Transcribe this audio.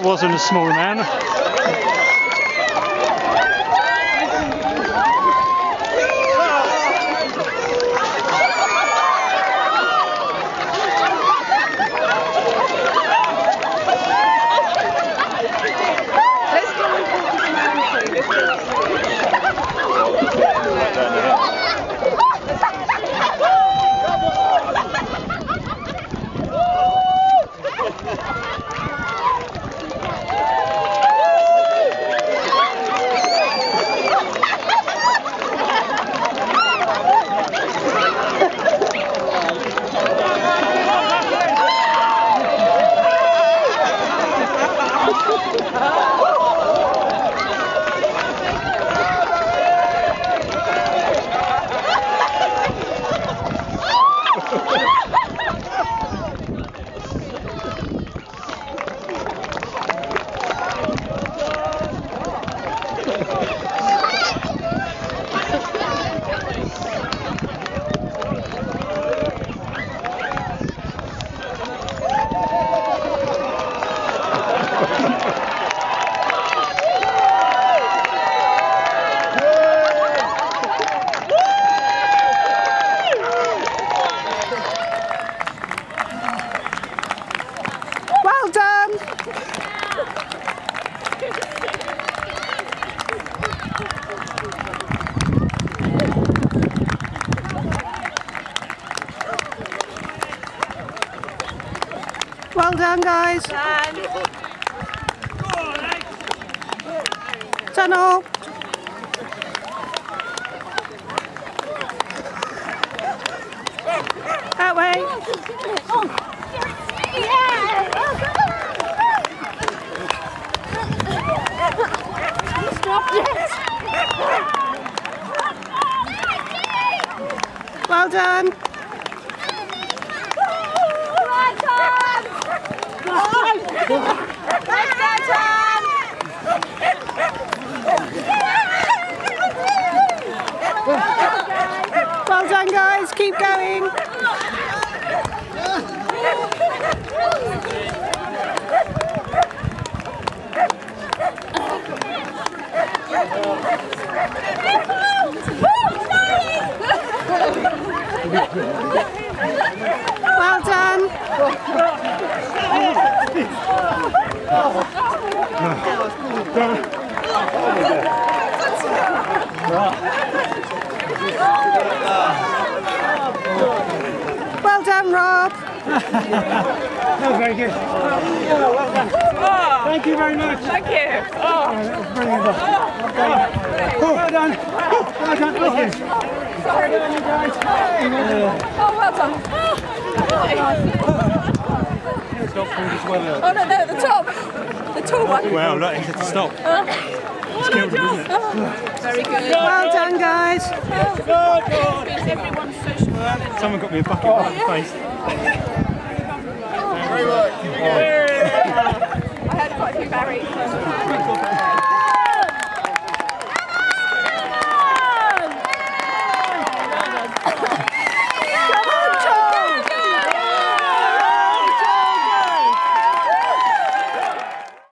That wasn't a small man. Well done, guys. Tunnel. That way. Well done. Well done, guys. Keep going. Well done. Well done, Rob. That was very good. Thank you very much. Thank you. Oh, That was brilliant. Oh, well done. Well done. Thank you. Well done, you guys. oh well done. Stop food as well. Oh no, no, the top. The tall one. Well, look, he had to stop. Oh. It's killed him, isn't it? Oh. Very good. Well done, guys. Oh. Everyone's social. Someone got me a bucket right in the face.